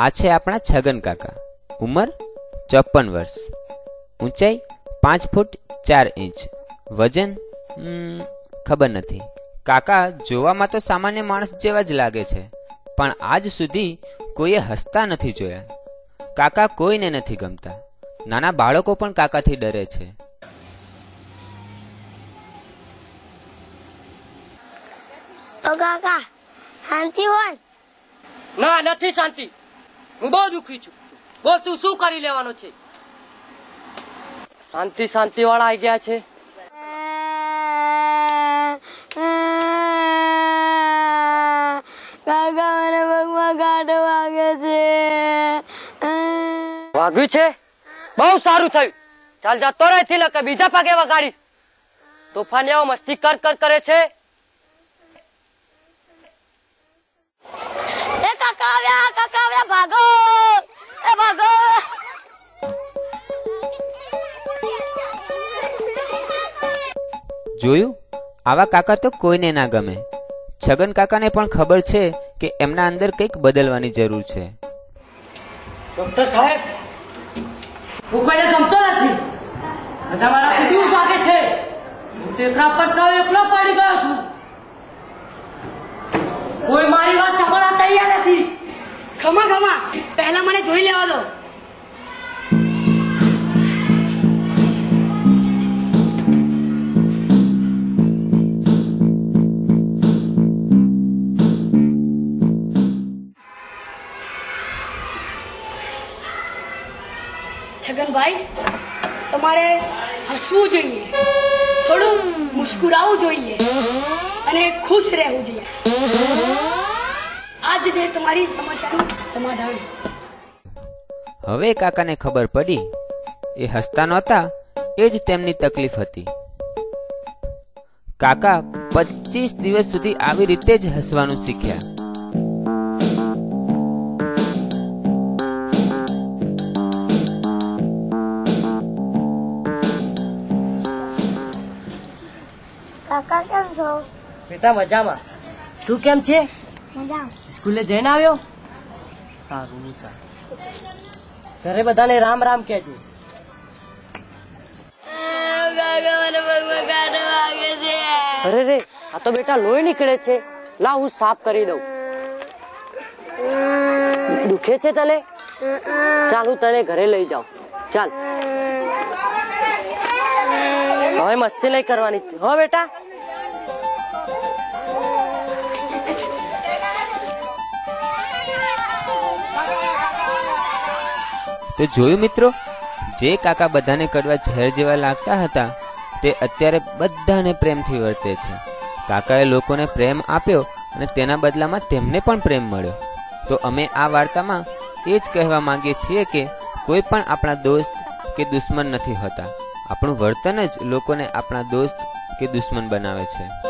આ છે આપણા છગન કાકા. ઉંમર ચોપન વર્ષ. ઊંચાઈ પાંચ ફૂટ ચાર ઇંચ. વજન ખબર નથી. કાકા જોવામાં તો સામાન્ય માણસ જેવા જ લાગે છે પણ આજ સુધી કોઈએ હસતા નથી જોયા. કાકા કોઈને નથી ગમતા. નાના બાળકો પણ કાકાથી ડરે છે. ઓ કાકા શાંતિ હોય? ના નથી શાંતિ. હું બહુ દુખી છું બોલ તું શું કરી લેવાનો છે. શાંતિ શાંતિ વાળા આવી ગયા છે. કાકા મને પગમાં કાંટો વાગે છે. વાગ્યું છે? બહુ સારું થયું. ચાલ જતો રહેથી કે બીજા પગે વગાડીશ. તોફાન એવો મસ્તી કર કર કરે છે. એ કાકા આવ્યા કાકા જોયું? આવા કાકા તો કોઈને ના ગમે. છગન કાકાને પણ ખબર છે કે એમના અંદર કંઈક બદલવાની જરૂર છે. ડોક્ટર સાહેબ હું કોઈને ગમતો નથી. બધા મારા કુટુંબ ભાગે છે. હું તો એકલા પર સાવ એકલો પડી ગયો છું. કોઈ મારી વાત સાંભળવા તૈયાર નથી. ખમા ખમા પહેલા મને જોઈ લેવા દો. છગનભાઈ, તમારે હસવું જોઈએ, થોડું મુસ્કુરાવું જોઈએ અને ખુશ રહેવું જોઈએ. આજ જે તમારી સમસ્યાનું સમાધાન. હવે કાકાને ખબર પડી, એ હસતા નહોતા, એ જ તેમની તકલીફ હતી. કાકા પચીસ દિવસ સુધી આવી રીતે જ હસવાનું શીખ્યા. કેમ છો? બેટા મજામાં. તું કેમ છે? સ્કૂલે જઈને આવ્યો? સારું હું ઘરે બધાને રામ રામ કે છે અરે રે આ તો બેટા લોહી નીકળે છે. લા હું સાફ કરી દઉં. દુખે છે તને? ચાલ હું તને ઘરે લઈ જાઉં. ચાલ. હવે મસ્તી નહીં કરવાની. હો બેટા. તો જોયું મિત્રો, જે કાકા બધાને કડવા ઝેર જેવા લાગતા હતા, તે અત્યારે બધાને પ્રેમથી વર્તે છે. કાકાએ લોકોને પ્રેમ આપ્યો અને તેના બદલામાં તેમને પણ પ્રેમ મળ્યો. તો અમે આ વાર્તામાં એ જ કહેવા માંગીએ છીએ કે કોઈ પણ આપણા દોસ્ત કે દુશ્મન નથી હોતા. આપણું વર્તન જ લોકોને આપણા દોસ્ત કે દુશ્મન બનાવે છે.